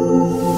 Música